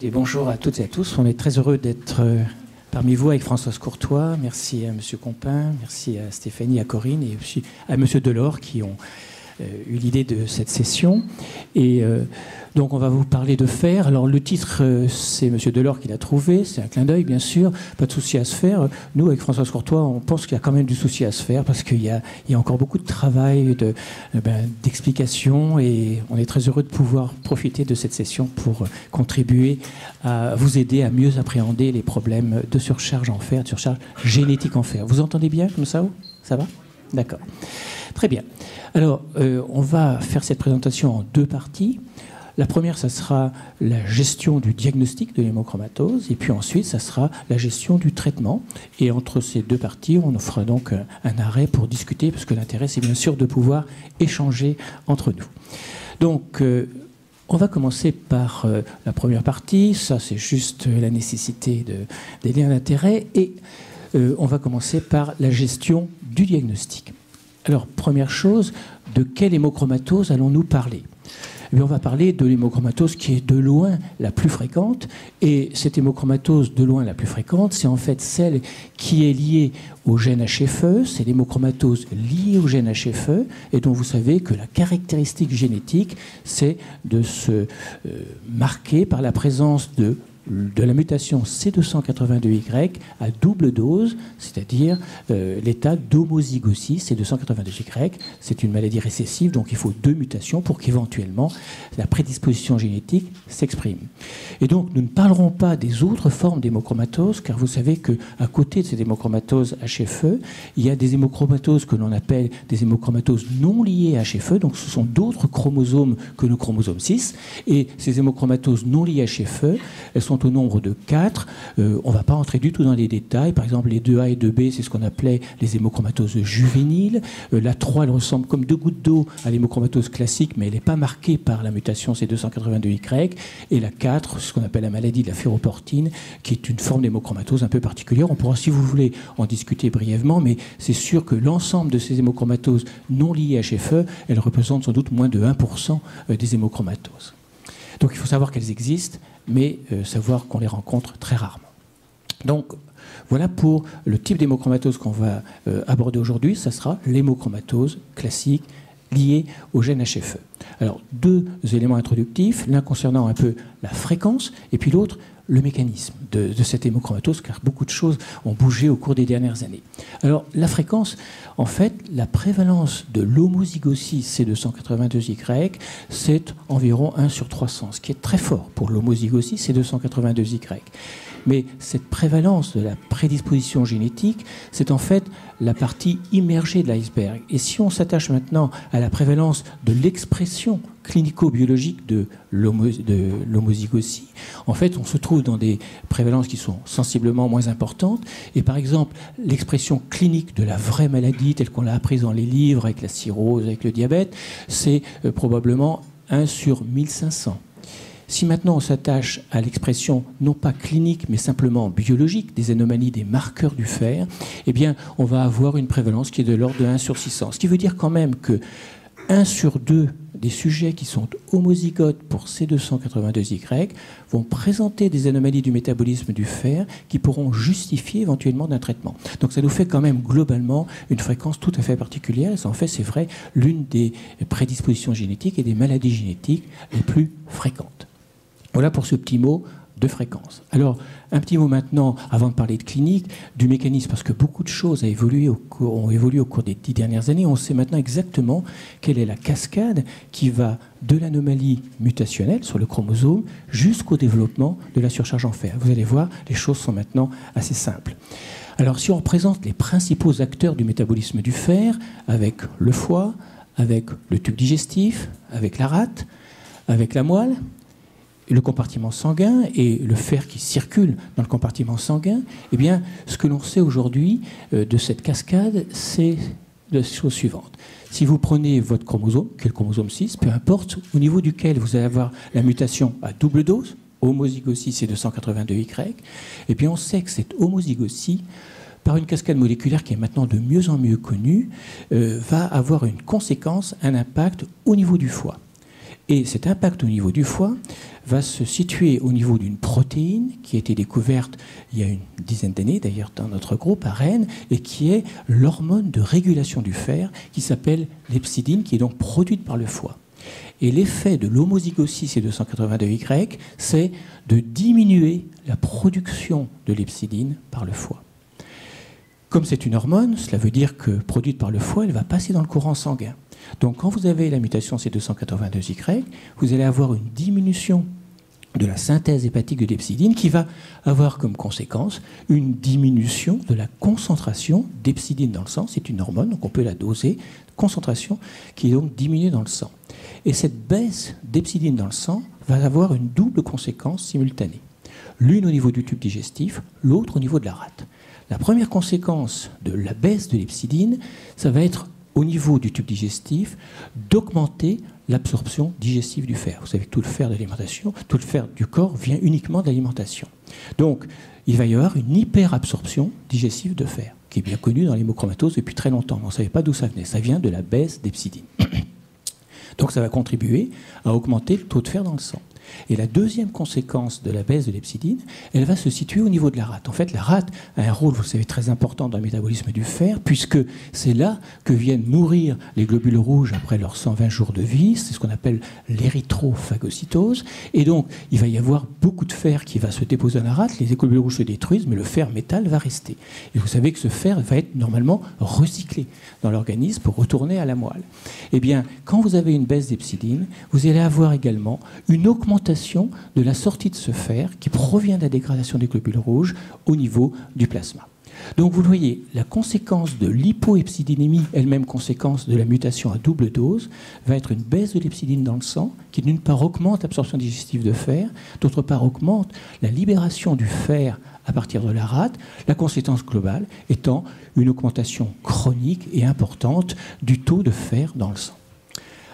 Et bonjour à toutes et à tous. On est très heureux d'être euh, parmi vous avec Françoise Courtois. Merci à M. Compin, merci à Stéphanie, à Corinne et aussi à M. Delors qui ont eu l'idée de cette session. Et euh, donc on va vous parler de fer. Alors le titre, euh, c'est M. Delors qui l'a trouvé, c'est un clin d'œil bien sûr, pas de souci à se faire. Nous, avec Françoise Courtois, on pense qu'il y a quand même du souci à se faire parce qu'il y, a, encore beaucoup de travail, ben, d'explication ben, et on est très heureux de pouvoir profiter de cette session pour contribuer à vous aider à mieux appréhender les problèmes de surcharge en fer, de surcharge génétique en fer. Vous entendez bien comme ça Ça va? D'accord. Très bien. Alors, euh, on va faire cette présentation en deux parties. La première, ça sera la gestion du diagnostic de l'hémochromatose, et puis ensuite, ça sera la gestion du traitement. Et entre ces deux parties, on fera donc un arrêt pour discuter, parce que l'intérêt, c'est bien sûr de pouvoir échanger entre nous. Donc, euh, on va commencer par euh, la première partie. Ça, c'est juste la nécessité de, des liens d'intérêt. Et on va commencer par la gestion du diagnostic. Alors, première chose, de quelle hémochromatose allons-nous parler? Eh on va parler de l'hémochromatose qui est de loin la plus fréquente. Et cette hémochromatose de loin la plus fréquente, c'est en fait celle qui est liée au gène HFE. C'est l'hémochromatose liée au gène HFE et dont vous savez que la caractéristique génétique, c'est de se euh, marquer par la présence de de la mutation C282Y à double dose, c'est-à-dire euh, l'état d'homozygosie C282Y. C'est une maladie récessive, donc il faut deux mutations pour qu'éventuellement la prédisposition génétique s'exprime. Et donc nous ne parlerons pas des autres formes d'hémochromatose, car vous savez qu'à côté de ces hémochromatoses HFE, il y a des hémochromatoses que l'on appelle des hémochromatoses non liées à HFE, donc ce sont d'autres chromosomes que le chromosome 6, et ces hémochromatoses non liées à HFE, elles sont au nombre de 4. Euh, on ne va pas entrer du tout dans les détails. Par exemple, les 2A et 2B, c'est ce qu'on appelait les hémochromatoses juvéniles. Euh, la 3, elle ressemble comme deux gouttes d'eau à l'hémochromatose classique, mais elle n'est pas marquée par la mutation C282Y. Et la 4, c'est ce qu'on appelle la maladie de la ferroportine, qui est une forme d'hémochromatose un peu particulière. On pourra, si vous voulez, en discuter brièvement, mais c'est sûr que l'ensemble de ces hémochromatoses non liées à HFE, elles représentent sans doute moins de 1% euh, des hémochromatoses. Donc il faut savoir qu'elles existent, mais euh, savoir qu'on les rencontre très rarement. Donc voilà pour le type d'hémochromatose qu'on va euh, aborder aujourd'hui. Ça sera l'hémochromatose classique liée au gène HFE. Alors deux éléments introductifs, l'un concernant un peu la fréquence et puis l'autre le mécanisme de, cette hémochromatose, car beaucoup de choses ont bougé au cours des dernières années. Alors, la fréquence, en fait, la prévalence de l'homozygosie C282Y, c'est environ 1 sur 300, ce qui est très fort pour l'homozygosie C282Y. Mais cette prévalence de la prédisposition génétique, c'est en fait la partie immergée de l'iceberg. Et si on s'attache maintenant à la prévalence de l'expression clinico-biologique de l'homozygosie, en fait, on se trouve dans des prévalences qui sont sensiblement moins importantes. Et par exemple, l'expression clinique de la vraie maladie, telle qu'on l'a apprise dans les livres, avec la cirrhose, avec le diabète, c'est euh, probablement 1 sur 1500. Si maintenant on s'attache à l'expression non pas clinique mais simplement biologique des anomalies des marqueurs du fer, eh bien on va avoir une prévalence qui est de l'ordre de 1 sur 600. Ce qui veut dire quand même que 1 sur 2 des sujets qui sont homozygotes pour C282Y vont présenter des anomalies du métabolisme du fer qui pourront justifier éventuellement d'un traitement. Donc ça nous fait quand même globalement une fréquence tout à fait particulière. Et en fait, c'est vrai, l'une des prédispositions génétiques et des maladies génétiques les plus fréquentes. Voilà pour ce petit mot de fréquence. Alors, un petit mot maintenant, avant de parler de clinique, du mécanisme, parce que beaucoup de choses ont évolué au cours des dix dernières années. On sait maintenant exactement quelle est la cascade qui va de l'anomalie mutationnelle sur le chromosome jusqu'au développement de la surcharge en fer. Vous allez voir, les choses sont maintenant assez simples. Alors, si on représente les principaux acteurs du métabolisme du fer, avec le foie, avec le tube digestif, avec la rate, avec la moelle, le compartiment sanguin et le fer qui circule dans le compartiment sanguin, eh bien, ce que l'on sait aujourd'hui euh, de cette cascade, c'est la chose suivante. Si vous prenez votre chromosome, qui est le chromosome 6, peu importe au niveau duquel vous allez avoir la mutation à double dose, homozygosie C282Y, et puis on sait que cette homozygosie, par une cascade moléculaire qui est maintenant de mieux en mieux connue, euh, va avoir une conséquence, un impact au niveau du foie. Et cet impact au niveau du foie va se situer au niveau d'une protéine qui a été découverte il y a une dizaine d'années, d'ailleurs dans notre groupe à Rennes, et qui est l'hormone de régulation du fer qui s'appelle l'hepsidine, qui est donc produite par le foie. Et l'effet de l'homozygosis et 282Y, c'est de diminuer la production de l'hepsidine par le foie. Comme c'est une hormone, cela veut dire que produite par le foie, elle va passer dans le courant sanguin. Donc quand vous avez la mutation C282Y, vous allez avoir une diminution de la synthèse hépatique de l'hepsidine qui va avoir comme conséquence une diminution de la concentration d'hepsidine dans le sang. C'est une hormone, donc on peut la doser, concentration qui est donc diminuée dans le sang. Et cette baisse d'hepsidine dans le sang va avoir une double conséquence simultanée. L'une au niveau du tube digestif, l'autre au niveau de la rate. La première conséquence de la baisse de l'hepsidine, ça va être au niveau du tube digestif d'augmenter l'absorption digestive du fer. Vous savez que tout le fer de l'alimentation, tout le fer du corps vient uniquement de l'alimentation. Donc, il va y avoir une hyperabsorption digestive de fer, qui est bien connue dans l'hémochromatose depuis très longtemps. On ne savait pas d'où ça venait. Ça vient de la baisse d'hepsidine. Donc, ça va contribuer à augmenter le taux de fer dans le sang. Et la deuxième conséquence de la baisse de l'hepsidine, elle va se situer au niveau de la rate. En fait, la rate a un rôle, vous savez, très important dans le métabolisme du fer, puisque c'est là que viennent mourir les globules rouges après leurs 120 jours de vie. C'est ce qu'on appelle l'érythrophagocytose. Et donc, il va y avoir beaucoup de fer qui va se déposer dans la rate. Les globules rouges se détruisent, mais le fer métal va rester. Et vous savez que ce fer va être normalement recyclé dans l'organisme pour retourner à la moelle. Eh bien, quand vous avez une baisse d'hepsidine, vous allez avoir également une augmentation de la sortie de ce fer qui provient de la dégradation des globules rouges au niveau du plasma. Donc vous voyez, la conséquence de l'hypohepsidinémie, elle-même conséquence de la mutation à double dose, va être une baisse de l'hepsidine dans le sang, qui d'une part augmente l'absorption digestive de fer, d'autre part augmente la libération du fer à partir de la rate, la conséquence globale étant une augmentation chronique et importante du taux de fer dans le sang.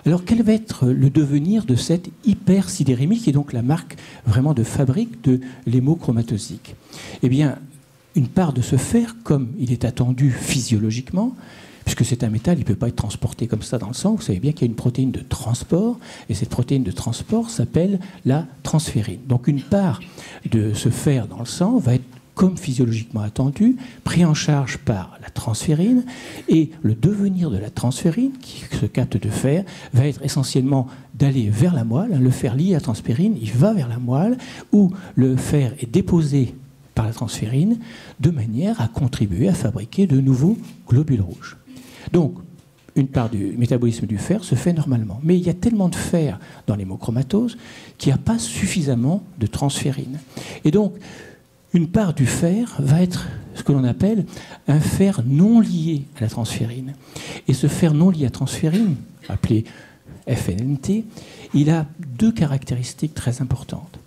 Alors quel va être le devenir de cette hypersidérémie qui est donc la marque vraiment de fabrique de l'hémochromatosique Eh bien, une part de ce fer, comme il est attendu physiologiquement, puisque c'est un métal, il ne peut pas être transporté comme ça dans le sang. Vous savez bien qu'il y a une protéine de transport, et cette protéine de transport s'appelle la transférine. Donc une part de ce fer dans le sang va être comme physiologiquement attendu, pris en charge par la transférine. Et le devenir de la transférine, qui se capte de fer, va être essentiellement d'aller vers la moelle. Le fer lié à la transférine, il va vers la moelle, où le fer est déposé par la transférine, de manière à contribuer à fabriquer de nouveaux globules rouges. Donc, une part du métabolisme du fer se fait normalement. Mais il y a tellement de fer dans l'hémochromatose qu'il n'y a pas suffisamment de transférine. Et donc, une part du fer va être ce que l'on appelle un fer non lié à la transférine. Et ce fer non lié à transférine, appelé FNNT, il a deux caractéristiques très importantes.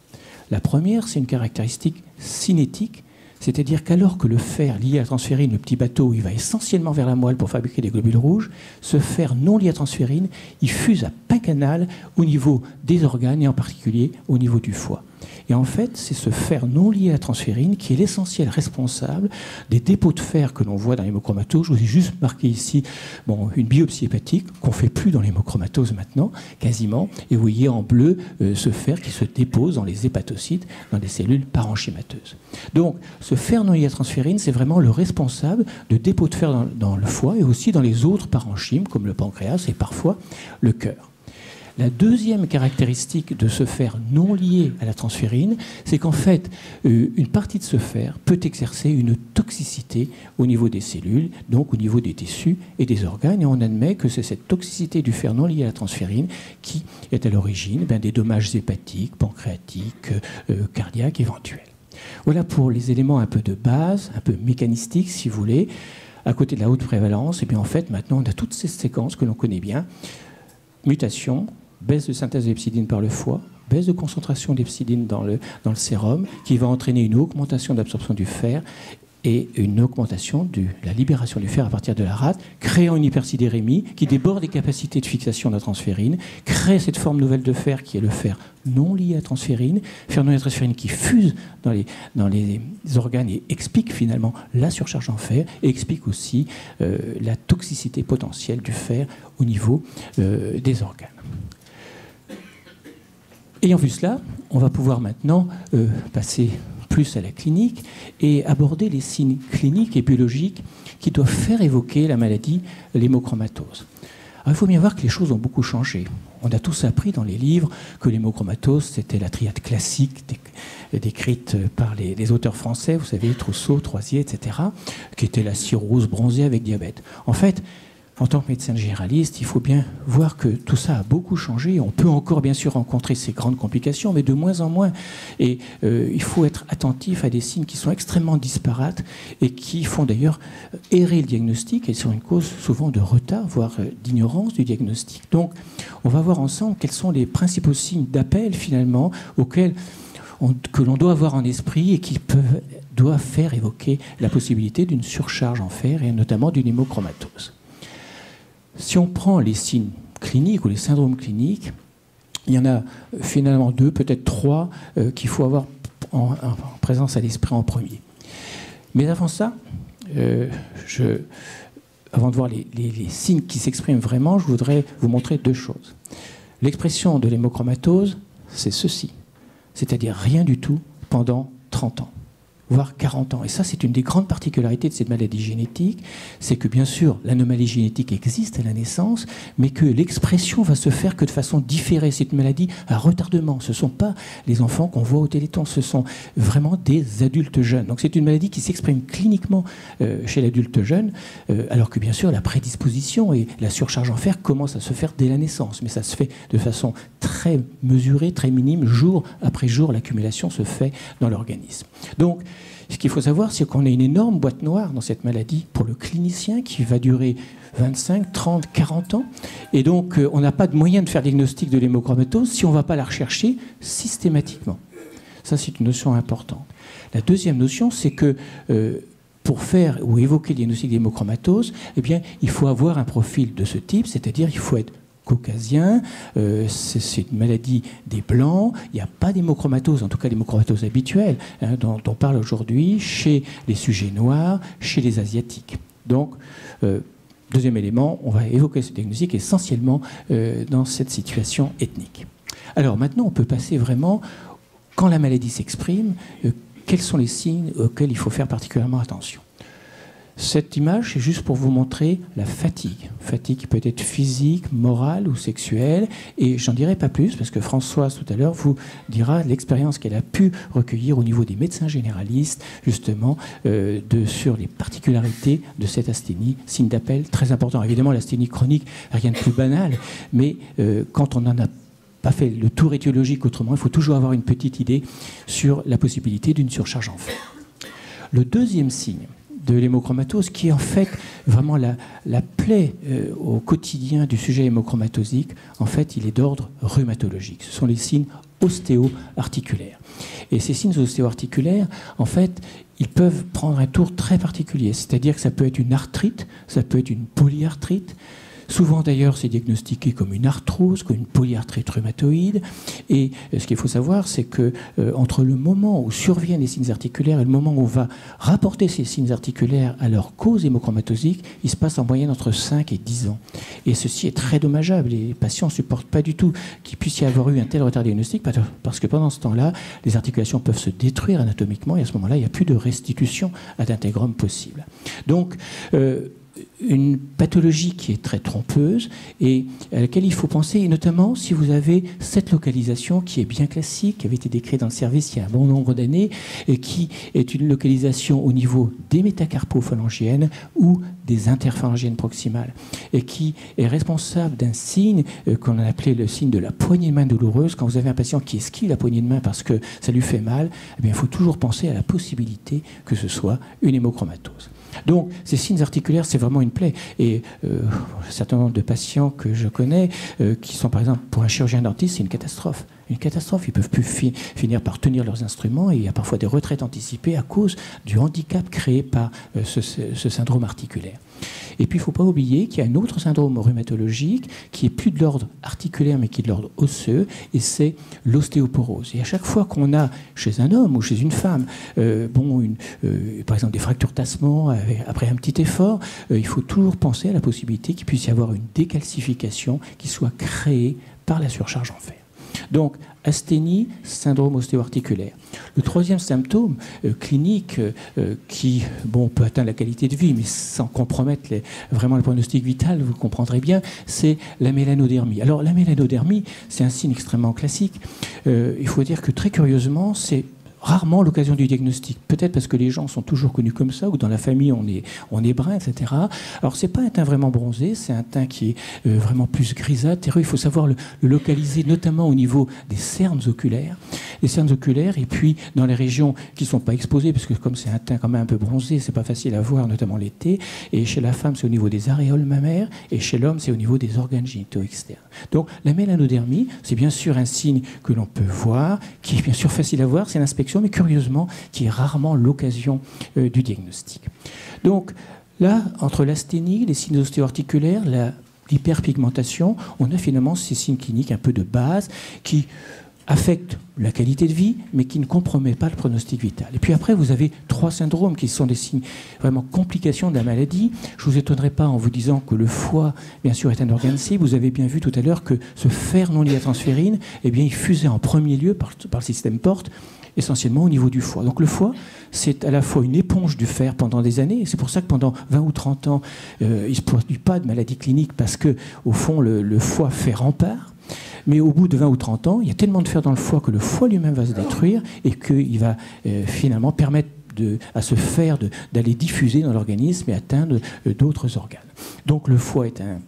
La première, c'est une caractéristique cinétique, c'est-à-dire qu'alors que le fer lié à la transférine, le petit bateau, il va essentiellement vers la moelle pour fabriquer des globules rouges, ce fer non lié à transférine, il fuse à pain canal au niveau des organes et en particulier au niveau du foie. Et en fait, c'est ce fer non lié à la transférine qui est l'essentiel responsable des dépôts de fer que l'on voit dans l'hémochromatose. Je vous ai juste marqué ici une biopsie hépatique qu'on ne fait plus dans l'hémochromatose maintenant, quasiment. Et vous voyez en bleu euh, ce fer qui se dépose dans les hépatocytes, dans les cellules parenchymateuses. Donc, ce fer non lié à la transférine, c'est vraiment le responsable de dépôts de fer dans le foie et aussi dans les autres parenchymes, comme le pancréas et parfois le cœur. La deuxième caractéristique de ce fer non lié à la transférine, c'est qu'en fait, euh, une partie de ce fer peut exercer une toxicité au niveau des cellules, donc au niveau des tissus et des organes. Et on admet que c'est cette toxicité du fer non lié à la transférine qui est à l'origine ben, des dommages hépatiques, pancréatiques, euh, cardiaques éventuels. Voilà pour les éléments un peu de base, un peu mécanistiques si vous voulez. À côté de la haute prévalence, et bien en fait maintenant on a toutes ces séquences que l'on connaît bien. Mutation, baisse de synthèse d'hepsidine par le foie, baisse de concentration d'hepsidine dans le, dans le sérum, qui va entraîner une augmentation d'absorption du fer et une augmentation de la libération du fer à partir de la rate, créant une hypersidérémie qui déborde les capacités de fixation de la transférine, crée cette forme nouvelle de fer qui est le fer non lié à transférine, fer non lié à transférine qui fuse dans les, dans les organes et explique finalement la surcharge en fer et explique aussi euh, la toxicité potentielle du fer au niveau euh, des organes. Ayant vu cela, on va pouvoir maintenant euh, passer plus à la clinique et aborder les signes cliniques et biologiques qui doivent faire évoquer la maladie, l'hémochromatose. il faut bien voir que les choses ont beaucoup changé. On a tous appris dans les livres que l'hémochromatose, c'était la triade classique décrite par les, auteurs français, vous savez, Trousseau, Troisier, etc., qui était la cirrhose bronzée avec diabète. En fait, en tant que médecin généraliste, il faut bien voir que tout ça a beaucoup changé. On peut encore bien sûr rencontrer ces grandes complications, mais de moins en moins. Et euh, il faut être attentif à des signes qui sont extrêmement disparates et qui font d'ailleurs errer le diagnostic et sont une cause souvent de retard, voire euh, d'ignorance du diagnostic. Donc, on va voir ensemble quels sont les principaux signes d'appel finalement auxquels que l'on doit avoir en esprit et qui doivent faire évoquer la possibilité d'une surcharge en fer et notamment d'une hémochromatose. Si on prend les signes cliniques ou les syndromes cliniques, il y en a finalement deux, peut-être trois, euh, qu'il faut avoir en, présence à l'esprit en premier. Mais avant ça, euh, avant de voir les, les signes qui s'expriment vraiment, je voudrais vous montrer deux choses. L'expression de l'hémochromatose, c'est ceci, c'est-à-dire rien du tout pendant 30 ans voire 40 ans. Et ça, c'est une des grandes particularités de cette maladie génétique, c'est que bien sûr, l'anomalie génétique existe à la naissance, mais que l'expression va se faire que de façon différée. C'est une maladie à retardement. Ce ne sont pas les enfants qu'on voit au téléthon, ce sont vraiment des adultes jeunes. Donc c'est une maladie qui s'exprime cliniquement euh, chez l'adulte jeune, euh, alors que bien sûr, la prédisposition et la surcharge en fer commencent à se faire dès la naissance, mais ça se fait de façon très mesurée, très minime, jour après jour, l'accumulation se fait dans l'organisme. Donc, ce qu'il faut savoir, c'est qu'on a une énorme boîte noire dans cette maladie pour le clinicien qui va durer 25, 30, 40 ans. Et donc, euh, on n'a pas de moyen de faire diagnostic de l'hémochromatose si on ne va pas la rechercher systématiquement. Ça, c'est une notion importante. La deuxième notion, c'est que euh, pour faire ou évoquer le diagnostic d'hémochromatose, eh bien, il faut avoir un profil de ce type, c'est-à-dire il faut être caucasien, euh, c'est une maladie des blancs, il n'y a pas d'hémochromatose, en tout cas l'hémochromatose habituelle, hein, dont, on parle aujourd'hui chez les sujets noirs, chez les asiatiques. Donc, euh, deuxième élément, on va évoquer ce diagnostic essentiellement euh, dans cette situation ethnique. Alors maintenant, on peut passer vraiment, quand la maladie s'exprime, quels sont les signes auxquels il faut faire particulièrement attention cette image, c'est juste pour vous montrer la fatigue. Fatigue qui peut être physique, morale ou sexuelle. Et j'en dirai pas plus parce que Françoise, tout à l'heure, vous dira l'expérience qu'elle a pu recueillir au niveau des médecins généralistes, justement, euh, de, sur les particularités de cette asthénie. Signe d'appel très important. Évidemment, l'asthénie chronique, rien de plus banal. Mais euh, quand on en a pas fait le tour étiologique autrement, il faut toujours avoir une petite idée sur la possibilité d'une surcharge en fer. Le deuxième signe, de l'hémochromatose, qui est en fait vraiment la, la plaie euh, au quotidien du sujet hémochromatosique. En fait, il est d'ordre rhumatologique. Ce sont les signes ostéo-articulaires. Et ces signes ostéo-articulaires, en fait, ils peuvent prendre un tour très particulier. C'est-à-dire que ça peut être une arthrite, ça peut être une polyarthrite, Souvent d'ailleurs, c'est diagnostiqué comme une arthrose, comme une polyarthrite rhumatoïde. Et euh, ce qu'il faut savoir, c'est que euh, entre le moment où surviennent les signes articulaires et le moment où on va rapporter ces signes articulaires à leur cause hémochromatosique, il se passe en moyenne entre 5 et 10 ans. Et ceci est très dommageable. Les patients ne supportent pas du tout qu'il puisse y avoir eu un tel retard diagnostique parce que pendant ce temps-là, les articulations peuvent se détruire anatomiquement et à ce moment-là, il n'y a plus de restitution à d'intégrome possible. Donc, euh, une pathologie qui est très trompeuse et à laquelle il faut penser, et notamment si vous avez cette localisation qui est bien classique, qui avait été décrite dans le service il y a un bon nombre d'années, et qui est une localisation au niveau des métacarpophalangiennes ou des interphalangiennes proximales, et qui est responsable d'un signe euh, qu'on a appelé le signe de la poignée de main douloureuse. Quand vous avez un patient qui esquive la poignée de main parce que ça lui fait mal, eh bien, il faut toujours penser à la possibilité que ce soit une hémochromatose. Donc, ces signes articulaires, c'est vraiment une plaie. Et euh, un certain nombre de patients que je connais, euh, qui sont par exemple pour un chirurgien dentiste, c'est une catastrophe une catastrophe. Ils ne peuvent plus finir par tenir leurs instruments et il y a parfois des retraites anticipées à cause du handicap créé par euh, ce, syndrome articulaire. Et puis, il ne faut pas oublier qu'il y a un autre syndrome rhumatologique qui est plus de l'ordre articulaire mais qui est de l'ordre osseux et c'est l'ostéoporose. Et à chaque fois qu'on a chez un homme ou chez une femme, euh, bon, euh, par exemple des fractures tassement après un petit effort, il faut toujours penser à la possibilité qu'il puisse y avoir une décalcification qui soit créée par la surcharge en fer. Donc, asthénie, syndrome ostéo-articulaire. Le troisième symptôme euh, clinique euh, qui bon, peut atteindre la qualité de vie, mais sans compromettre vraiment le pronostic vital, vous comprendrez bien, c'est la mélanodermie. Alors la mélanodermie, c'est un signe extrêmement classique. Euh, il faut dire que très curieusement, c'est rarement l'occasion du diagnostic. Peut-être parce que les gens sont toujours connus comme ça, ou dans la famille on est, on est brun, etc. Alors c'est pas un teint vraiment bronzé, c'est un teint qui est euh, vraiment plus grisâtre, Il faut savoir le, localiser, notamment au niveau des cernes oculaires, les cernes oculaires, et puis dans les régions qui sont pas exposées, parce que comme c'est un teint quand même un peu bronzé, c'est pas facile à voir, notamment l'été. Et chez la femme, c'est au niveau des aréoles mammaires, et chez l'homme, c'est au niveau des organes génitaux externes. Donc la mélanodermie, c'est bien sûr un signe que l'on peut voir, qui est bien sûr facile à voir, c'est l'inspection mais curieusement, qui est rarement l'occasion euh, du diagnostic. Donc là, entre l'asthénie, les signes ostéo-articulaires, l'hyperpigmentation, on a finalement ces signes cliniques un peu de base qui affectent la qualité de vie, mais qui ne compromet pas le pronostic vital. Et puis après, vous avez trois syndromes qui sont des signes vraiment complications de la maladie. Je ne vous étonnerai pas en vous disant que le foie, bien sûr, est un organe cible. Vous avez bien vu tout à l'heure que ce fer non lié à transférine, eh bien, il fusait en premier lieu par le système porte essentiellement au niveau du foie. Donc le foie, c'est à la fois une éponge du fer pendant des années, et c'est pour ça que pendant 20 ou 30 ans, euh, il ne se produit pas de maladie clinique parce que, au fond, le, foie fait rempart. Mais au bout de 20 ou 30 ans, il y a tellement de fer dans le foie que le foie lui-même va se détruire et qu'il va euh, finalement permettre à ce fer d'aller diffuser dans l'organisme et atteindre euh, d'autres organes. Donc le foie est un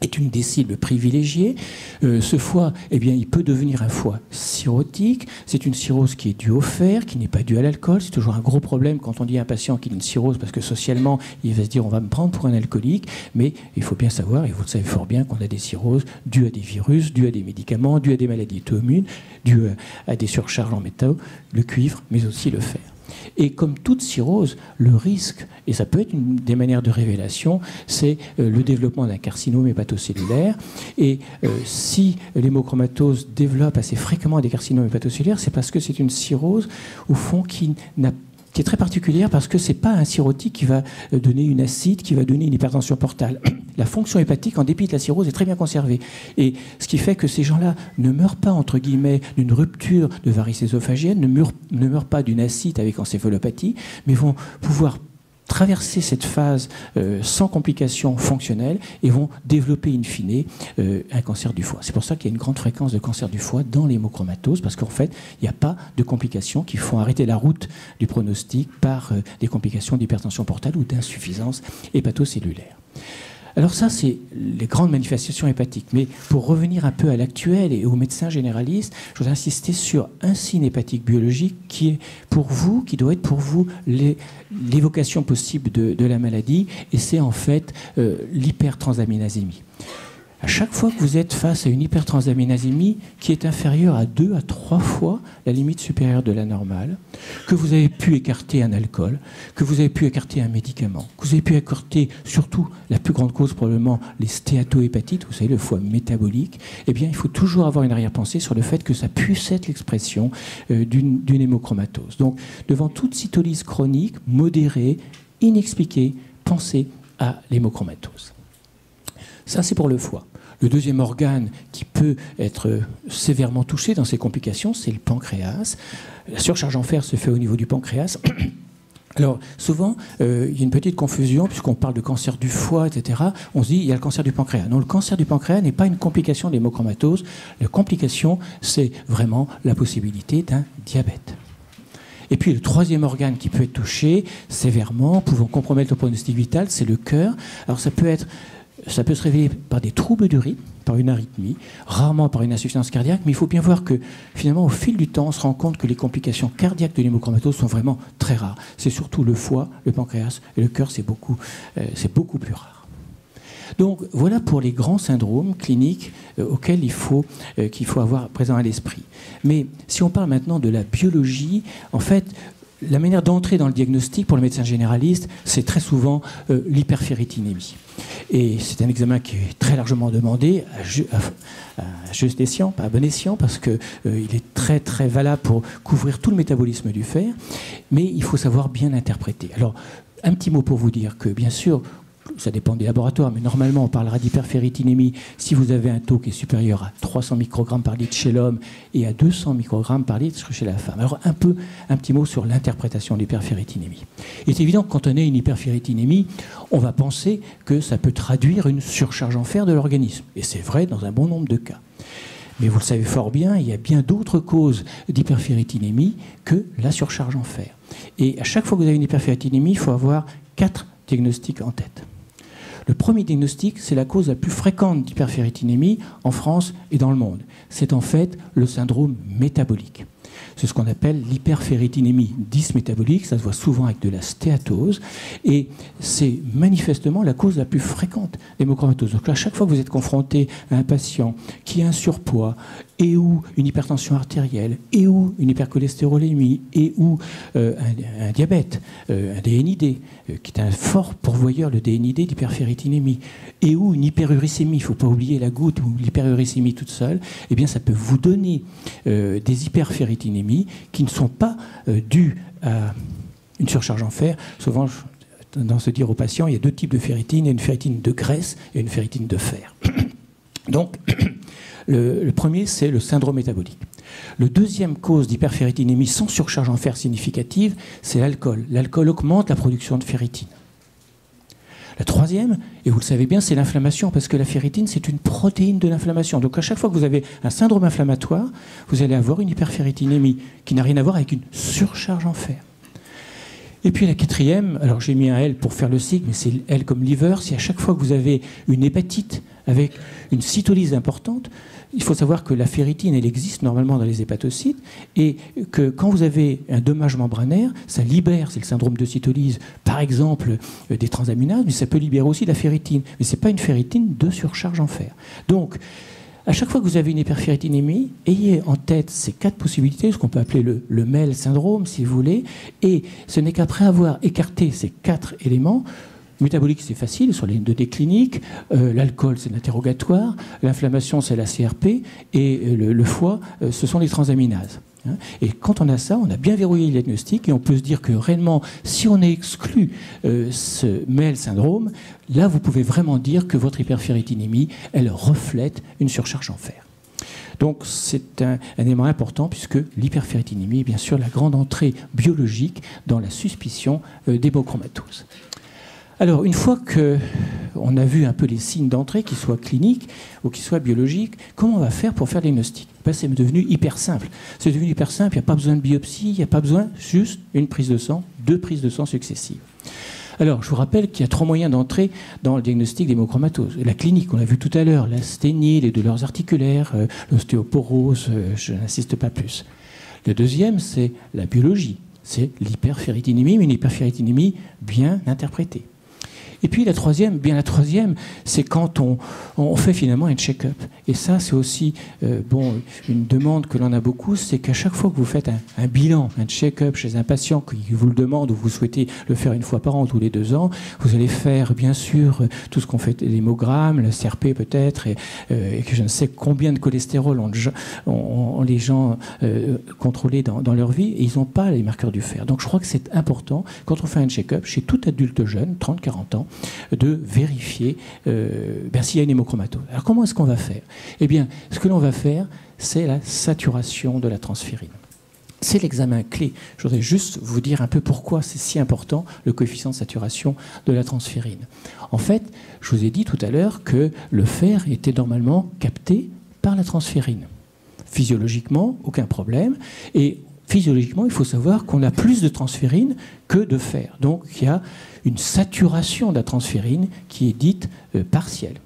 est une des cibles privilégiées. Euh, ce foie, eh bien, il peut devenir un foie cirrhotique. C'est une cirrhose qui est due au fer, qui n'est pas due à l'alcool. C'est toujours un gros problème quand on dit à un patient qu'il a une cirrhose, parce que socialement, il va se dire on va me prendre pour un alcoolique. Mais il faut bien savoir, et vous le savez fort bien, qu'on a des cirrhoses dues à des virus, dues à des médicaments, dues à des maladies auto-immunes, dues à des surcharges en métaux, le cuivre, mais aussi le fer. Et comme toute cirrhose, le risque, et ça peut être une des manières de révélation, c'est euh, le développement d'un carcinome hépatocellulaire. Et euh, si l'hémochromatose développe assez fréquemment des carcinomes hépatocellulaires, c'est parce que c'est une cirrhose, au fond, qui n'a qui est très particulière parce que ce n'est pas un cirrhotique qui va euh, donner une acide, qui va donner une hypertension portale. La fonction hépatique, en dépit de la cirrhose, est très bien conservée. Et ce qui fait que ces gens-là ne meurent pas, entre guillemets, d'une rupture de varices ésophagienne, ne meurent, ne meurent pas d'une acide avec encéphalopathie, mais vont pouvoir traverser cette phase euh, sans complications fonctionnelles et vont développer in fine euh, un cancer du foie. C'est pour ça qu'il y a une grande fréquence de cancer du foie dans l'hémochromatose, parce qu'en fait, il n'y a pas de complications qui font arrêter la route du pronostic par euh, des complications d'hypertension portale ou d'insuffisance hépatocellulaire. Alors ça, c'est les grandes manifestations hépatiques. Mais pour revenir un peu à l'actuel et aux médecins généralistes, je voudrais insister sur un signe hépatique biologique qui est pour vous, qui doit être pour vous l'évocation possible de, la maladie, et c'est en fait euh, l'hypertransaminasémie. À chaque fois que vous êtes face à une hypertransaminasémie qui est inférieure à 2 à 3 fois la limite supérieure de la normale, que vous avez pu écarter un alcool, que vous avez pu écarter un médicament, que vous avez pu écarter surtout la plus grande cause probablement les stéatohépatites, vous savez, le foie métabolique, eh bien il faut toujours avoir une arrière-pensée sur le fait que ça puisse être l'expression euh, d'une hémochromatose. Donc devant toute cytolyse chronique, modérée, inexpliquée, pensez à l'hémochromatose. Ça, c'est pour le foie. Le deuxième organe qui peut être sévèrement touché dans ces complications, c'est le pancréas. La surcharge en fer se fait au niveau du pancréas. Alors, souvent, euh, il y a une petite confusion, puisqu'on parle de cancer du foie, etc. On se dit, il y a le cancer du pancréas. Non, le cancer du pancréas n'est pas une complication de l'hémochromatose. La complication, c'est vraiment la possibilité d'un diabète. Et puis le troisième organe qui peut être touché sévèrement, pouvant compromettre le pronostic vital, c'est le cœur. Alors ça peut être ça peut se révéler par des troubles du rythme, par une arythmie, rarement par une insuffisance cardiaque, mais il faut bien voir que finalement, au fil du temps, on se rend compte que les complications cardiaques de l'hémochromatose sont vraiment très rares. C'est surtout le foie, le pancréas et le cœur, c'est beaucoup, euh, beaucoup plus rare. Donc voilà pour les grands syndromes cliniques euh, auxquels il faut, euh, faut avoir présent à l'esprit. Mais si on parle maintenant de la biologie, en fait, la manière d'entrer dans le diagnostic pour le médecin généraliste, c'est très souvent euh. Et c'est un examen qui est très largement demandé, à, juste escient, pas à bon escient, parce qu'il euh, est très très valable pour couvrir tout le métabolisme du fer, mais il faut savoir bien interpréter. Alors, un petit mot pour vous dire que, bien sûr, ça dépend des laboratoires, mais normalement on parlera d'hyperféritinémie si vous avez un taux qui est supérieur à 300 microgrammes par litre chez l'homme et à 200 microgrammes par litre chez la femme. Alors un peu, un petit mot sur l'interprétation de l'hyperféritinémie. Il est évident que quand on a une hyperféritinémie, on va penser que ça peut traduire une surcharge en fer de l'organisme. Et c'est vrai dans un bon nombre de cas. Mais vous le savez fort bien, il y a bien d'autres causes d'hyperféritinémie que la surcharge en fer. Et à chaque fois que vous avez une hyperféritinémie, il faut avoir quatre diagnostics en tête. Le premier diagnostic, c'est la cause la plus fréquente d'hyperféritinémie en France et dans le monde. C'est en fait le syndrome métabolique. C'est ce qu'on appelle l'hyperféritinémie dysmétabolique. Ça se voit souvent avec de la stéatose. Et c'est manifestement la cause la plus fréquente d'hémochromatose. Donc à chaque fois que vous êtes confronté à un patient qui a un surpoids et ou une hypertension artérielle, et ou une hypercholestérolémie, et ou euh, un, diabète, euh, un DNID, euh, qui est un fort pourvoyeur, le DNID d'hyperféritinémie, et ou une hyperuricémie, il ne faut pas oublier la goutte ou l'hyperuricémie toute seule, eh bien ça peut vous donner des qui ne sont pas dues à une surcharge en fer. Souvent, dans se dire aux patients, il y a deux types de ferritine, une ferritine de graisse et une ferritine de fer. Donc, le, premier, c'est le syndrome métabolique. Le deuxième cause d'hyperféritinémie sans surcharge en fer significative, c'est l'alcool. L'alcool augmente la production de ferritine. La troisième, et vous le savez bien, c'est l'inflammation, parce que la ferritine, c'est une protéine de l'inflammation. Donc à chaque fois que vous avez un syndrome inflammatoire, vous allez avoir une hyperféritinémie qui n'a rien à voir avec une surcharge en fer. Et puis la quatrième, alors j'ai mis un L pour faire le signe, mais c'est L comme liver, si à chaque fois que vous avez une hépatite avec une cytolyse importante, il faut savoir que la ferritine, elle existe normalement dans les hépatocytes et que quand vous avez un dommage membranaire, ça libère, c'est le syndrome de cytolyse, par exemple euh, des transaminases, mais ça peut libérer aussi la ferritine. Mais ce n'est pas une ferritine de surcharge en fer. Donc, à chaque fois que vous avez une hyperferritinémie, ayez en tête ces quatre possibilités, ce qu'on peut appeler le, le MEL syndrome, si vous voulez, et ce n'est qu'après avoir écarté ces quatre éléments, Métabolique, c'est facile, sur les données cliniques. Euh, l'alcool, c'est l'interrogatoire. L'inflammation, c'est la CRP. Et euh, le, foie, euh, ce sont les transaminases. Hein. Et quand on a ça, on a bien verrouillé le diagnostic et on peut se dire que réellement, si on exclut ce MEL syndrome, là, vous pouvez vraiment dire que votre hyperferritinémie, elle reflète une surcharge en fer. Donc c'est un, un, élément important puisque l'hyperferritinémie est bien sûr la grande entrée biologique dans la suspicion d'hémochromatose. Alors, une fois qu'on a vu un peu les signes d'entrée, qu'ils soient cliniques ou qu'ils soient biologiques, comment on va faire pour faire le diagnostic ben, C'est devenu hyper simple. C'est devenu hyper simple, il n'y a pas besoin de biopsie, il n'y a pas besoin juste une prise de sang, deux prises de sang successives. Alors, je vous rappelle qu'il y a trois moyens d'entrer dans le diagnostic d'hémochromatose. La clinique, on l'a vu tout à l'heure, l'asthénie, les douleurs articulaires, euh, l'ostéoporose, euh, je n'insiste pas plus. Le deuxième, c'est la biologie. C'est l'hyperferritinémie, mais une hyperferritinémie bien interprétée. Et puis la troisième, bien la troisième, c'est quand on, fait finalement un check-up. Et ça, c'est aussi euh, bon, une demande que l'on a beaucoup, c'est qu'à chaque fois que vous faites un, bilan, un check-up chez un patient qui vous le demande ou vous souhaitez le faire une fois par an ou tous les deux ans, vous allez faire bien sûr tout ce qu'on fait, l'hémogramme, le CRP peut-être, et, euh, et, que je ne sais combien de cholestérol ont, les gens euh, contrôlés dans, dans, leur vie, et ils n'ont pas les marqueurs du fer. Donc je crois que c'est important, quand on fait un check-up chez tout adulte jeune, 30-40 ans, de vérifier euh, ben, s'il y a une hémochromatose. Alors comment est-ce qu'on va faire? Eh bien, ce que l'on va faire, c'est la saturation de la transférine. C'est l'examen clé. Je voudrais juste vous dire un peu pourquoi c'est si important le coefficient de saturation de la transférine. En fait, je vous ai dit tout à l'heure que le fer était normalement capté par la transférine. Physiologiquement, aucun problème. Et physiologiquement, il faut savoir qu'on a plus de transférine que de fer. Donc il y a une saturation de la transférine qui est dite euh, partielle.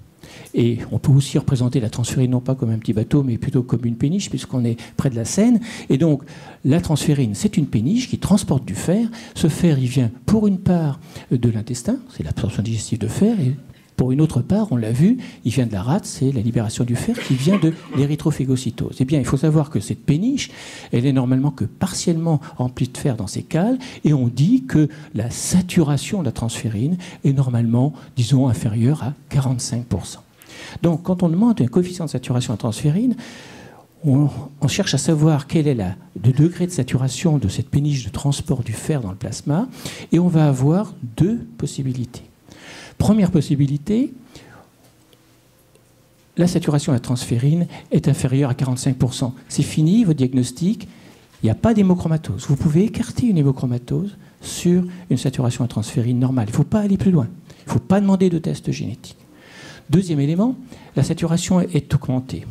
Et on peut aussi représenter la transférine non pas comme un petit bateau, mais plutôt comme une péniche, puisqu'on est près de la Seine. Et donc, la transférine, c'est une péniche qui transporte du fer. Ce fer, il vient pour une part de l'intestin, c'est l'absorption digestive de fer, et pour une autre part, on l'a vu, il vient de la rate, c'est la libération du fer qui vient de l'érythrophagocytose. Eh bien, il faut savoir que cette péniche, elle est normalement que partiellement remplie de fer dans ses cales, et on dit que la saturation de la transférine est normalement, disons, inférieure à 45%. Donc, quand on demande un coefficient de saturation à transférine, on, cherche à savoir quel est le degré de saturation de cette péniche de transport du fer dans le plasma, et on va avoir deux possibilités. Première possibilité, la saturation à transférine est inférieure à 45%. C'est fini, votre diagnostic, il n'y a pas d'hémochromatose. Vous pouvez écarter une hémochromatose sur une saturation à transférine normale. Il ne faut pas aller plus loin. Il ne faut pas demander de test génétique. Deuxième élément, la saturation est augmentée.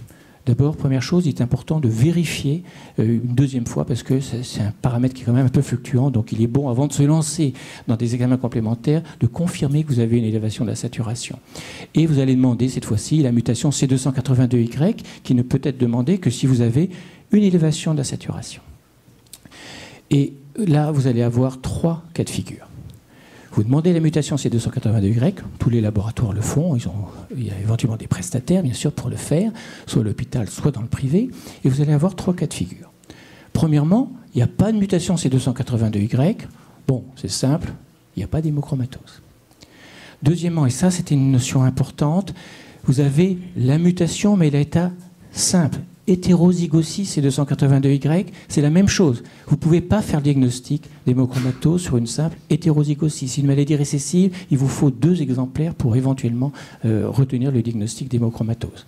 D'abord, première chose, il est important de vérifier euh, une deuxième fois parce que c'est un paramètre qui est quand même un peu fluctuant. Donc, il est bon, avant de se lancer dans des examens complémentaires, de confirmer que vous avez une élévation de la saturation. Et vous allez demander cette fois-ci la mutation C282Y qui ne peut être demandée que si vous avez une élévation de la saturation. Et là, vous allez avoir trois cas de figure. Vous demandez la mutation C282Y, tous les laboratoires le font, il y a éventuellement des prestataires, bien sûr, pour le faire, soit à l'hôpital, soit dans le privé, et vous allez avoir trois cas de figure. Premièrement, il n'y a pas de mutation C282Y, bon, c'est simple, il n'y a pas d'hémochromatose. Deuxièmement, et ça c'était une notion importante, vous avez la mutation, mais elle simple, hétérozygosie C282Y, c'est la même chose. Vous ne pouvez pas faire le diagnostic d'hémochromatose sur une simple hétérozygosie. C'est une maladie récessive, il vous faut deux exemplaires pour éventuellement euh, retenir le diagnostic d'hémochromatose.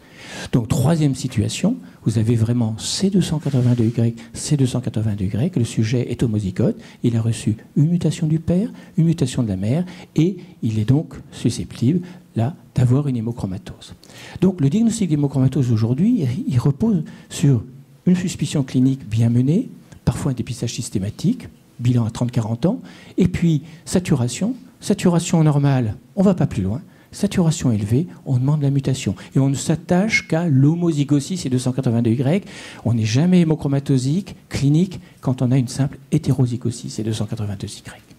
Donc, troisième situation, vous avez vraiment C282Y, C282Y, le sujet est homozygote, il a reçu une mutation du père, une mutation de la mère, et il est donc susceptible là d'avoir une hémochromatose. Donc le diagnostic d'hémochromatose aujourd'hui, il repose sur une suspicion clinique bien menée, parfois un dépistage systématique, bilan à 30-40 ans, et puis saturation, saturation normale, on ne va pas plus loin, saturation élevée, on demande la mutation. Et on ne s'attache qu'à l'homozygosie C282Y. On n'est jamais hémochromatosique, clinique, quand on a une simple hétérozygosie C282Y.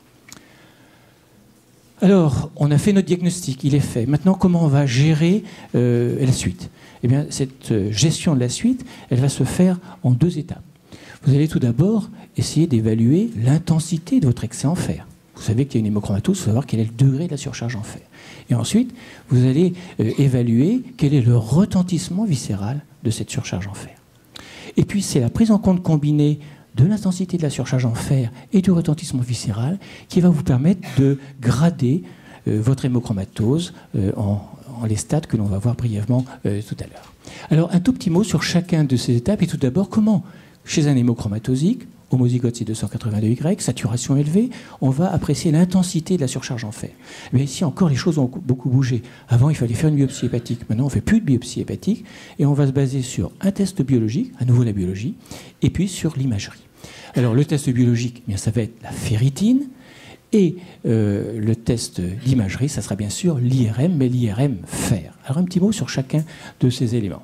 Alors, on a fait notre diagnostic, il est fait. Maintenant, comment on va gérer euh, la suite? Eh bien, cette euh, gestion de la suite, elle va se faire en deux étapes. Vous allez tout d'abord essayer d'évaluer l'intensité de votre excès en fer. Vous savez qu'il y a une hémochromatose, il faut savoir quel est le degré de la surcharge en fer. Et ensuite, vous allez euh, évaluer quel est le retentissement viscéral de cette surcharge en fer. Et puis, c'est la prise en compte combinée de l'intensité de la surcharge en fer et du retentissement viscéral qui va vous permettre de grader euh, votre hémochromatose euh, en, les stades que l'on va voir brièvement euh, tout à l'heure. Alors un tout petit mot sur chacun de ces étapes et tout d'abord comment chez un hémochromatosique homozygote C282Y, saturation élevée, on va apprécier l'intensité de la surcharge en fer. Mais ici encore, les choses ont beaucoup bougé. Avant, il fallait faire une biopsie hépatique. Maintenant, on ne fait plus de biopsie hépatique et on va se baser sur un test biologique, à nouveau la biologie, et puis sur l'imagerie. Alors, le test biologique, eh bien, ça va être la ferritine. Et euh, le test d'imagerie, ça sera bien sûr l'IRM, mais l'IRM fer. Alors un petit mot sur chacun de ces éléments.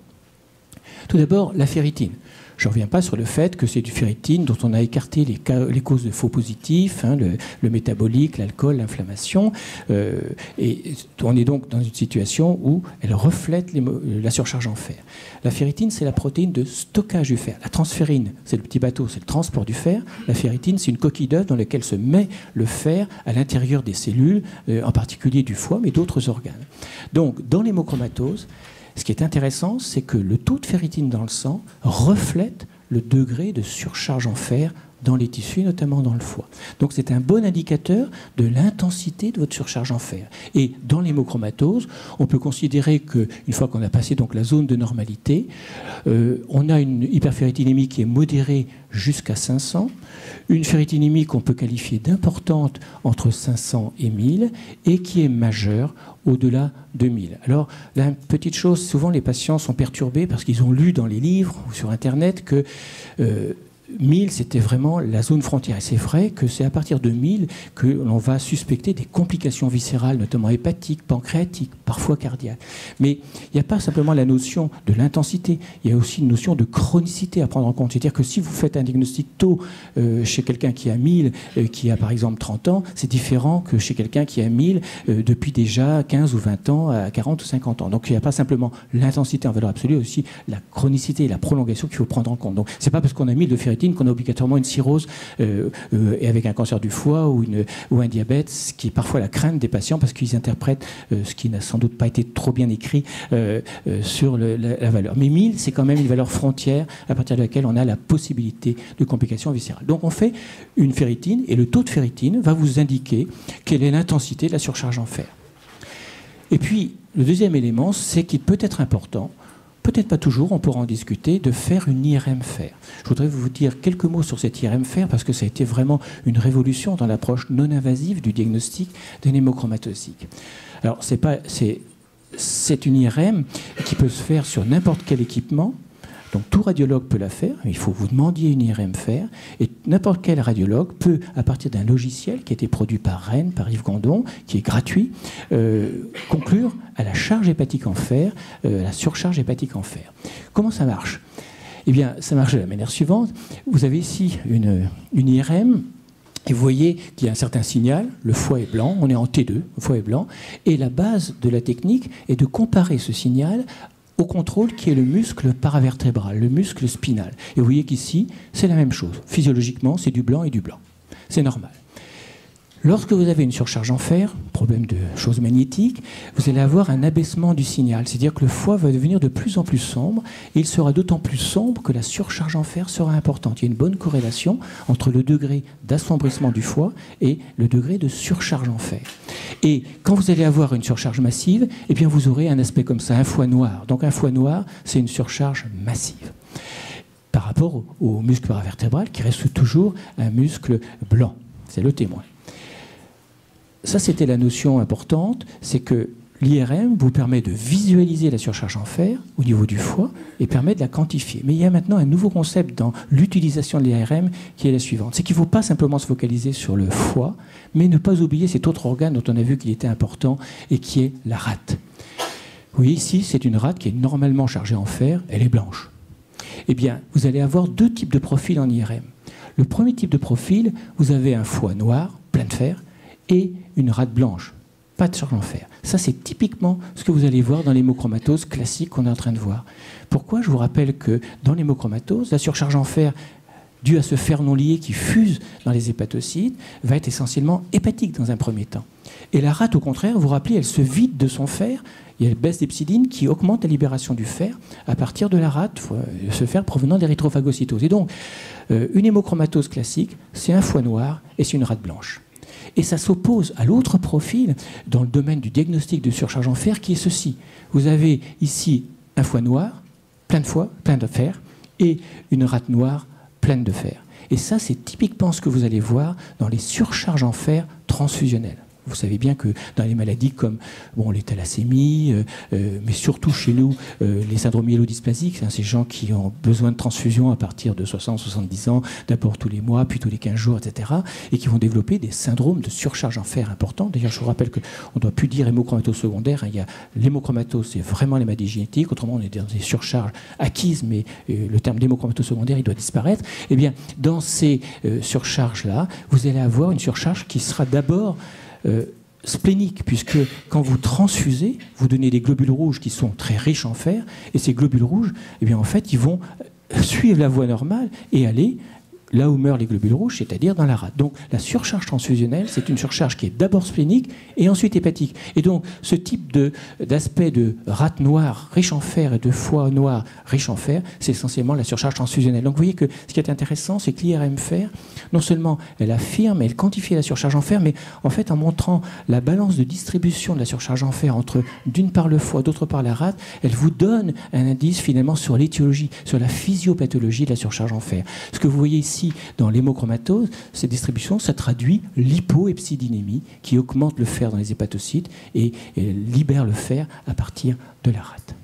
Tout d'abord, la ferritine. Je ne reviens pas sur le fait que c'est du ferritine dont on a écarté les, causes de faux positifs, hein, le, métabolique, l'alcool, l'inflammation. Euh, et on est donc dans une situation où elle reflète la surcharge en fer. La ferritine, c'est la protéine de stockage du fer. La transférine, c'est le petit bateau, c'est le transport du fer. La ferritine, c'est une coquille d'œuf dans laquelle se met le fer à l'intérieur des cellules, euh, en particulier du foie, mais d'autres organes. Donc, dans l'hémochromatose, ce qui est intéressant, c'est que le taux de ferritine dans le sang reflète le degré de surcharge en fer dans les tissus, notamment dans le foie. Donc c'est un bon indicateur de l'intensité de votre surcharge en fer. Et dans l'hémochromatose, on peut considérer qu'une fois qu'on a passé donc la zone de normalité, euh, on a une hyperferritinémie qui est modérée jusqu'à 500, une ferritinémie qu'on peut qualifier d'importante entre 500 et 1000 et qui est majeure au-delà de 1000. Alors, la petite chose, souvent les patients sont perturbés parce qu'ils ont lu dans les livres ou sur Internet que euh, 1000, c'était vraiment la zone frontière. Et c'est vrai que c'est à partir de 1000 que l'on va suspecter des complications viscérales, notamment hépatiques, pancréatiques, parfois cardiaques. Mais il n'y a pas simplement la notion de l'intensité, il y a aussi une notion de chronicité à prendre en compte. C'est-à-dire que si vous faites un diagnostic tôt euh, chez quelqu'un qui a 1000, euh, qui a par exemple 30 ans, c'est différent que chez quelqu'un qui a 1000 euh, depuis déjà 15 ou 20 ans, à 40 ou 50 ans. Donc il n'y a pas simplement l'intensité en valeur absolue, aussi la chronicité et la prolongation qu'il faut prendre en compte. Donc c'est pas parce qu'on a 1000 de qu'on a obligatoirement une cirrhose euh, euh, et avec un cancer du foie ou, un diabète, ce qui est parfois la crainte des patients parce qu'ils interprètent euh, ce qui n'a sans doute pas été trop bien écrit sur la, valeur. Mais 1000, c'est quand même une valeur frontière à partir de laquelle on a la possibilité de complications viscérales. Donc on fait une ferritine et le taux de ferritine va vous indiquer quelle est l'intensité de la surcharge en fer. Et puis, le deuxième élément, c'est qu'il peut être important, peut-être pas toujours, on pourra en discuter, de faire une IRM fer. Je voudrais vous dire quelques mots sur cette IRM fer parce que ça a été vraiment une révolution dans l'approche non invasive du diagnostic des némochromatosiques. Alors, c'est, c'est une IRM qui peut se faire sur n'importe quel équipement, donc tout radiologue peut la faire, il faut vous demander une IRM faire, et n'importe quel radiologue peut, à partir d'un logiciel qui a été produit par Rennes, par Yves Gandon, qui est gratuit, euh, conclure à la charge hépatique en fer, euh, à la surcharge hépatique en fer. Comment ça marche? Eh bien, ça marche de la manière suivante. Vous avez ici une, une IRM et vous voyez qu'il y a un certain signal, le foie est blanc, on est en T2, le foie est blanc, et la base de la technique est de comparer ce signal au contrôle qui est le muscle paravertébral, le muscle spinal. Et vous voyez qu'ici, c'est la même chose. Physiologiquement, c'est du blanc et du blanc. C'est normal. Lorsque vous avez une surcharge en fer, problème de choses magnétiques, vous allez avoir un abaissement du signal, c'est-à-dire que le foie va devenir de plus en plus sombre, et il sera d'autant plus sombre que la surcharge en fer sera importante. Il y a une bonne corrélation entre le degré d'assombrissement du foie et le degré de surcharge en fer. Et quand vous allez avoir une surcharge massive, eh bien vous aurez un aspect comme ça, un foie noir. Donc un foie noir, c'est une surcharge massive par rapport au muscle paravertébral qui reste toujours un muscle blanc. C'est le témoin ça, c'était la notion importante, c'est que l'IRM vous permet de visualiser la surcharge en fer au niveau du foie et permet de la quantifier. Mais il y a maintenant un nouveau concept dans l'utilisation de l'IRM qui est la suivante. C'est qu'il ne faut pas simplement se focaliser sur le foie, mais ne pas oublier cet autre organe dont on a vu qu'il était important et qui est la rate. Oui, ici, c'est une rate qui est normalement chargée en fer, elle est blanche. Eh bien, vous allez avoir deux types de profils en IRM. Le premier type de profil, vous avez un foie noir, plein de fer, et une rate blanche. Pas de surcharge en fer. Ça, c'est typiquement ce que vous allez voir dans l'hémochromatose classique qu'on est en train de voir. Pourquoi Je vous rappelle que dans l'hémochromatose, la surcharge en fer due à ce fer non lié qui fuse dans les hépatocytes, va être essentiellement hépatique dans un premier temps. Et la rate, au contraire, vous vous rappelez, elle se vide de son fer. Il y a une baisse d'epsidine qui augmente la libération du fer à partir de la rate, euh, ce fer provenant d'érythrophagocytose. Et donc, euh, une hémochromatose classique, c'est un foie noir et c'est une rate blanche. Et ça s'oppose à l'autre profil dans le domaine du diagnostic de surcharge en fer qui est ceci. Vous avez ici un foie noir, plein de foie, plein de fer, et une rate noire pleine de fer. Et ça, c'est typiquement ce que vous allez voir dans les surcharges en fer transfusionnelles. Vous savez bien que dans les maladies comme bon, les thalassémies, euh, euh, mais surtout chez nous, euh, les syndromes myélodysplasiques, hein, ces gens qui ont besoin de transfusion à partir de 60-70 ans, d'abord tous les mois, puis tous les 15 jours, etc., et qui vont développer des syndromes de surcharge en fer importants. D'ailleurs, je vous rappelle qu'on ne doit plus dire hémochromatose secondaire. Hein, il y a l'hémochromatose, c'est vraiment les maladies génétiques. Autrement, on est dans des surcharges acquises, mais le terme d'hémochromatose secondaire, il doit disparaître. Eh bien, dans ces surcharges-là, vous allez avoir une surcharge qui sera d'abord euh, splénique, puisque quand vous transfusez, vous donnez des globules rouges qui sont très riches en fer, et ces globules rouges, eh bien, en fait, ils vont suivre la voie normale et aller là où meurent les globules rouges, c'est-à-dire dans la rate. Donc la surcharge transfusionnelle, c'est une surcharge qui est d'abord splénique et ensuite hépatique. Et donc ce type d'aspect de, rate noire riche en fer et de foie noir riche en fer, c'est essentiellement la surcharge transfusionnelle. Donc vous voyez que ce qui est intéressant, c'est que l'IRM fer, non seulement elle affirme, elle quantifie la surcharge en fer, mais en fait en montrant la balance de distribution de la surcharge en fer entre d'une part le foie, d'autre part la rate, elle vous donne un indice finalement sur l'étiologie, sur la physiopathologie de la surcharge en fer. Ce que vous voyez ici, dans l'hémochromatose, cette distribution, ça traduit l'hypoepsidinémie qui augmente le fer dans les hépatocytes et, libère le fer à partir de la rate.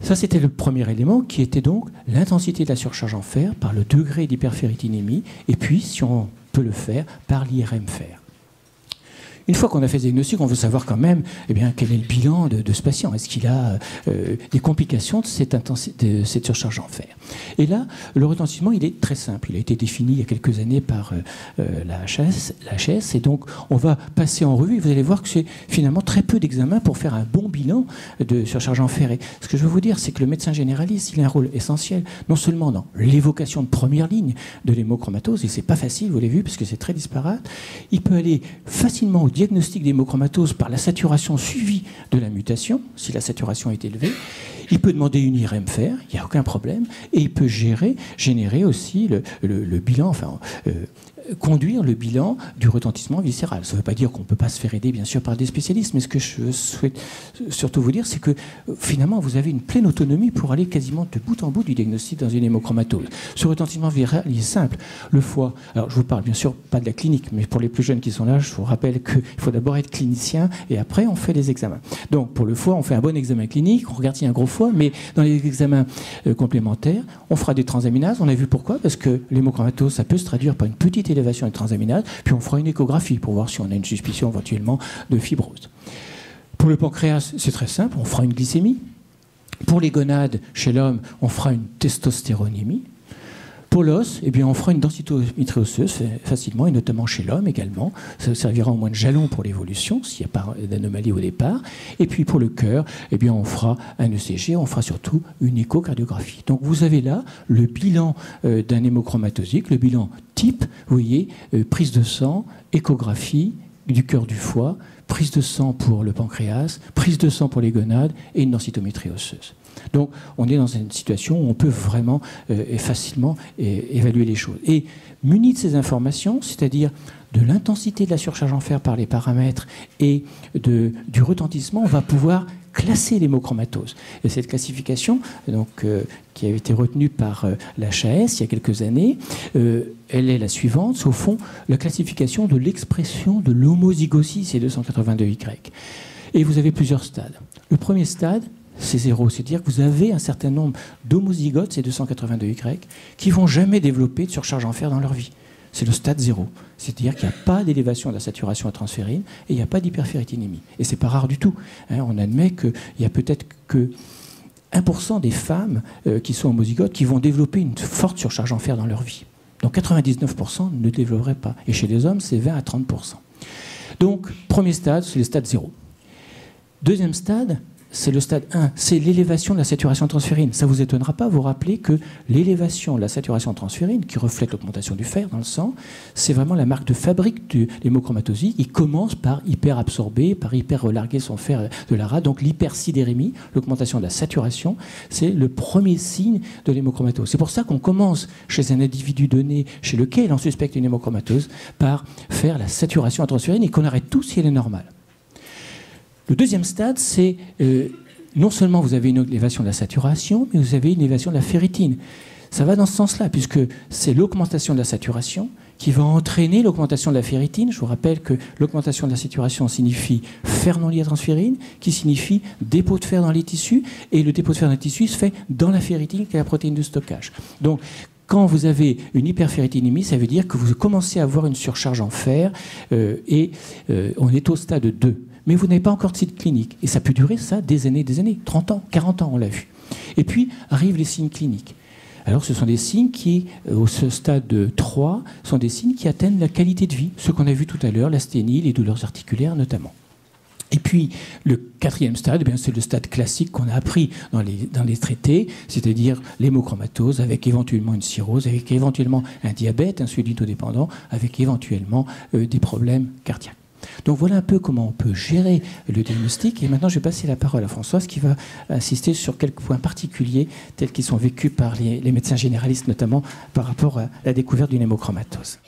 Ça, c'était le premier élément qui était donc l'intensité de la surcharge en fer par le degré d'hyperferritinémie et puis, si on peut le faire, par l'IRM fer. Une fois qu'on a fait ce diagnostic, on veut savoir quand même eh bien, quel est le bilan de, ce patient. Est-ce qu'il a euh, des complications de cette, surcharge en fer? Et là, le retentissement, il est très simple. Il a été défini il y a quelques années par euh, euh, la, HS, la HS. Et donc, on va passer en revue et vous allez voir que c'est finalement très peu d'examens pour faire un bon bilan de surcharge en fer. Et ce que je veux vous dire, c'est que le médecin généraliste, il a un rôle essentiel, non seulement dans l'évocation de première ligne de l'hémochromatose, et c'est pas facile, vous l'avez vu, parce que c'est très disparate, il peut aller facilement au diagnostic d'hémochromatose par la saturation suivie de la mutation, si la saturation est élevée. Il peut demander une IRM fer, il n'y a aucun problème, et il peut gérer, générer aussi le, bilan, euh, conduire le bilan du retentissement viscéral. Ça ne veut pas dire qu'on ne peut pas se faire aider, bien sûr, par des spécialistes, mais ce que je souhaite surtout vous dire, c'est que finalement, vous avez une pleine autonomie pour aller quasiment de bout en bout du diagnostic dans une hémochromatose. Ce retentissement viral, il est simple. Le foie, alors je vous parle bien sûr pas de la clinique, mais pour les plus jeunes qui sont là, je vous rappelle qu'il faut d'abord être clinicien et après on fait les examens. Donc pour le foie, on fait un bon examen clinique, on regarde s'il y a un gros foie, mais dans les examens euh, complémentaires, on fera des transaminases. On a vu pourquoi? Parce que l'hémochromatose, ça peut se traduire par une petite élévation des transaminases, puis on fera une échographie pour voir si on a une suspicion éventuellement de fibrose. Pour le pancréas, c'est très simple, on fera une glycémie. Pour les gonades, chez l'homme, on fera une testostéronémie. Pour l'os, eh bien, on fera une densitométrie osseuse facilement, et notamment chez l'homme également. Ça servira au moins de jalon pour l'évolution, s'il n'y a pas d'anomalie au départ. Et puis pour le cœur, eh bien, on fera un ECG, on fera surtout une échocardiographie. Donc vous avez là le bilan euh, d'un hémochromatosique, le bilan type, vous voyez, euh, prise de sang, échographie du cœur du foie, prise de sang pour le pancréas, prise de sang pour les gonades et une densitométrie osseuse. Donc on est dans une situation où on peut vraiment euh, et facilement évaluer les choses. Et muni de ces informations, c'est-à-dire de l'intensité de la surcharge en fer par les paramètres et du retentissement, on va pouvoir classer l'hémochromatose. Et cette classification, donc, euh, qui a été retenue par euh, l'HAS il y a quelques années, elle est la suivante, c'est au fond la classification de l'expression de l'homozygosie C282Y. Et vous avez plusieurs stades. Le premier stade, c'est zéro. C'est-à-dire que vous avez un certain nombre d'homozygotes, ces 282Y, qui vont jamais développer de surcharge en fer dans leur vie. C'est le stade zéro. C'est-à-dire qu'il n'y a pas d'élévation de la saturation à transférine et il n'y a pas d'hyperféritinémie. Et c'est pas rare du tout. Hein. on admet qu'il y a peut-être que 1% des femmes euh, qui sont homozygotes qui vont développer une forte surcharge en fer dans leur vie. Donc 99% ne développeraient pas. Et chez les hommes, c'est 20 à 30%. Donc, premier stade, c'est le stade zéro. Deuxième stade, c'est le stade 1, c'est l'élévation de la saturation transférine. Ça ne vous étonnera pas, vous rappelez que l'élévation de la saturation transférine, qui reflète l'augmentation du fer dans le sang, c'est vraiment la marque de fabrique de l'hémochromatose. Il commence par hyperabsorber, par hyper relarguer son fer de la rate. Donc l'hypersidérémie, l'augmentation de la saturation, c'est le premier signe de l'hémochromatose. C'est pour ça qu'on commence chez un individu donné, chez lequel on suspecte une hémochromatose, par faire la saturation transférine et qu'on arrête tout si elle est normale. Le deuxième stade, c'est euh, non seulement vous avez une élévation de la saturation, mais vous avez une élévation de la ferritine. Ça va dans ce sens-là, puisque c'est l'augmentation de la saturation qui va entraîner l'augmentation de la ferritine. Je vous rappelle que l'augmentation de la saturation signifie fer non lié à transférine, qui signifie dépôt de fer dans les tissus, et le dépôt de fer dans les tissus se fait dans la ferritine, qui est la protéine de stockage. Donc, quand vous avez une hyperferritinémie, ça veut dire que vous commencez à avoir une surcharge en fer, euh, et euh, on est au stade 2 mais vous n'avez pas encore de site clinique. Et ça peut durer ça des années, des années, 30 ans, 40 ans, on l'a vu. Et puis arrivent les signes cliniques. Alors ce sont des signes qui, euh, au stade 3, sont des signes qui atteignent la qualité de vie, ce qu'on a vu tout à l'heure, l'asthénie, les douleurs articulaires notamment. Et puis, le quatrième stade, eh c'est le stade classique qu'on a appris dans les, traités, c'est-à-dire l'hémochromatose, avec éventuellement une cirrhose, avec éventuellement un diabète insulino-dépendant, avec éventuellement euh, des problèmes cardiaques. Donc voilà un peu comment on peut gérer le diagnostic. Et maintenant, je vais passer la parole à Françoise qui va insister sur quelques points particuliers tels qu'ils sont vécus par les, médecins généralistes, notamment par rapport à la découverte d'une hémochromatose.